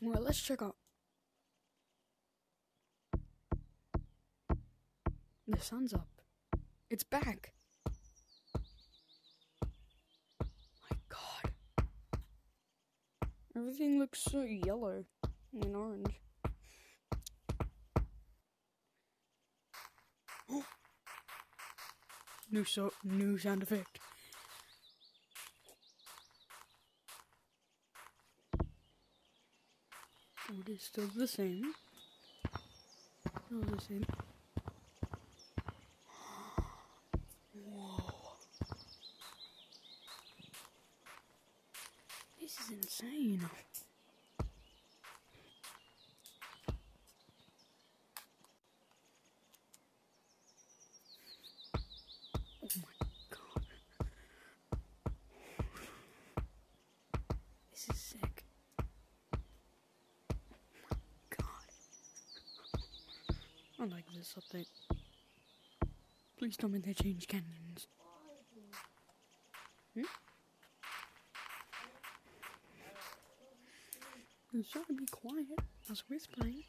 Well, let's check out. The sun's up. It's back. My god. Everything looks so yellow and orange. new so new sound effect. It is still the same. Still the same. Whoa. This is insane. Oh my god. This is sick. I like this update. Please tell me they change canyons. Hmm? I'm to be quiet. I was whispering.